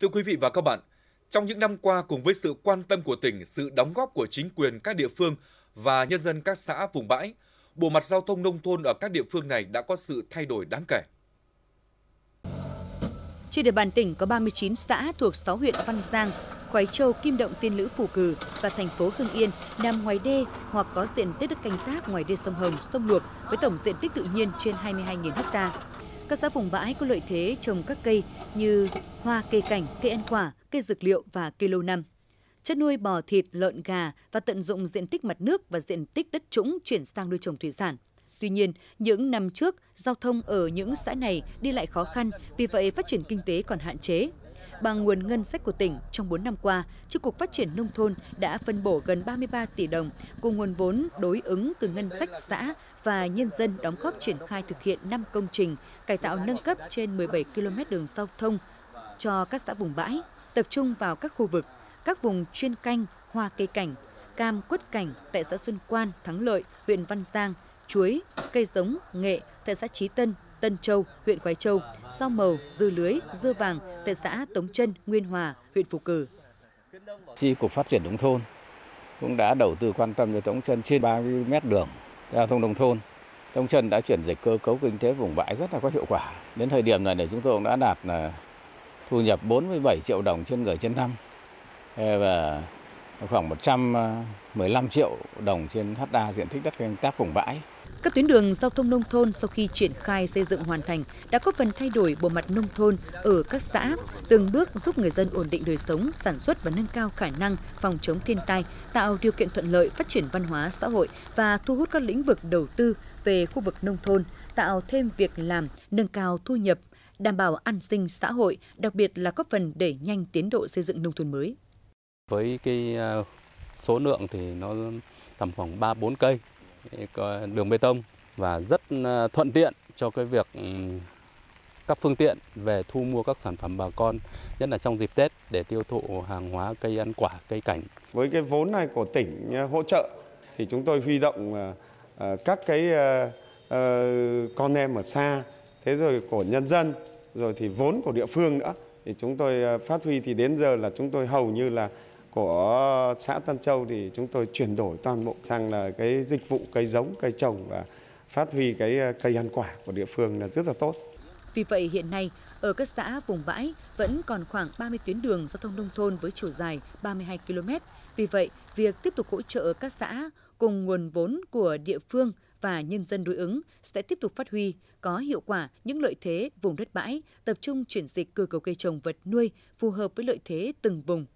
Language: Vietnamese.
Thưa quý vị và các bạn, trong những năm qua cùng với sự quan tâm của tỉnh, sự đóng góp của chính quyền các địa phương và nhân dân các xã vùng bãi, bộ mặt giao thông nông thôn ở các địa phương này đã có sự thay đổi đáng kể. Trên địa bàn tỉnh có 39 xã thuộc 6 huyện Văn Giang, Khoái Châu, Kim Động, Tiên Lữ, Phù Cử và thành phố Hưng Yên nằm ngoài đê hoặc có diện tích đất canh tác ngoài đê sông Hồng, sông Luộc với tổng diện tích tự nhiên trên 22.000 ha. Các xã vùng bãi có lợi thế trồng các cây như hoa, cây cảnh, cây ăn quả, cây dược liệu và cây lâu năm. Chất nuôi bò thịt, lợn, gà và tận dụng diện tích mặt nước và diện tích đất trũng chuyển sang nuôi trồng thủy sản. Tuy nhiên, những năm trước, giao thông ở những xã này đi lại khó khăn, vì vậy phát triển kinh tế còn hạn chế. Bằng nguồn ngân sách của tỉnh, trong 4 năm qua, Chi cục Phát triển Nông thôn đã phân bổ gần 33 tỷ đồng cùng nguồn vốn đối ứng từ ngân sách xã và nhân dân đóng góp triển khai thực hiện 5 công trình cải tạo nâng cấp trên 17 km đường giao thông cho các xã vùng bãi, tập trung vào các khu vực, các vùng chuyên canh, hoa cây cảnh, cam quất cảnh tại xã Xuân Quan, Thắng Lợi, huyện Văn Giang, chuối, cây giống, nghệ tại xã Trí Tân, Tân Châu, huyện Quái Châu, rau màu, dưa lưới, dưa vàng tại xã Tống Trân, Nguyên Hòa, huyện Phú Cử. Chi cục phát triển nông thôn cũng đã đầu tư quan tâm cho Tống Trân trên 30 mét đường giao thông nông thôn. thông Trân đã chuyển dịch cơ cấu kinh tế vùng bãi rất là có hiệu quả. Đến thời điểm này để chúng tôi cũng đã đạt là thu nhập 47 triệu đồng trên người trên năm và khoảng 115 triệu đồng trên hecta diện tích đất canh tác vùng bãi. Các tuyến đường giao thông nông thôn sau khi triển khai xây dựng hoàn thành đã có phần thay đổi bộ mặt nông thôn ở các xã, từng bước giúp người dân ổn định đời sống, sản xuất và nâng cao khả năng phòng chống thiên tai, tạo điều kiện thuận lợi phát triển văn hóa xã hội và thu hút các lĩnh vực đầu tư về khu vực nông thôn, tạo thêm việc làm, nâng cao thu nhập, đảm bảo an sinh xã hội, đặc biệt là góp phần đẩy nhanh tiến độ xây dựng nông thôn mới. Với cái à, số lượng thì nó tầm khoảng 3 4 cây đường bê tông và rất à, thuận tiện cho cái việc ừ, các phương tiện về thu mua các sản phẩm bà con, nhất là trong dịp Tết để tiêu thụ hàng hóa cây ăn quả, cây cảnh. Với cái vốn này của tỉnh à, hỗ trợ thì chúng tôi huy động à, các cái con em ở xa, thế rồi của nhân dân, rồi thì vốn của địa phương nữa thì chúng tôi phát huy thì đến giờ là chúng tôi hầu như là của xã Tân Châu thì chúng tôi chuyển đổi toàn bộ sang là cái dịch vụ cây giống, cây trồng và phát huy cái ờ, cây ăn quả của địa phương là rất là tốt. Vì vậy hiện nay, ở các xã vùng bãi vẫn còn khoảng 30 tuyến đường giao thông nông thôn với chiều dài 32 km. Vì vậy, việc tiếp tục hỗ trợ các xã cùng nguồn vốn của địa phương và nhân dân đối ứng sẽ tiếp tục phát huy có hiệu quả những lợi thế vùng đất bãi, tập trung chuyển dịch cơ cấu cây trồng vật nuôi phù hợp với lợi thế từng vùng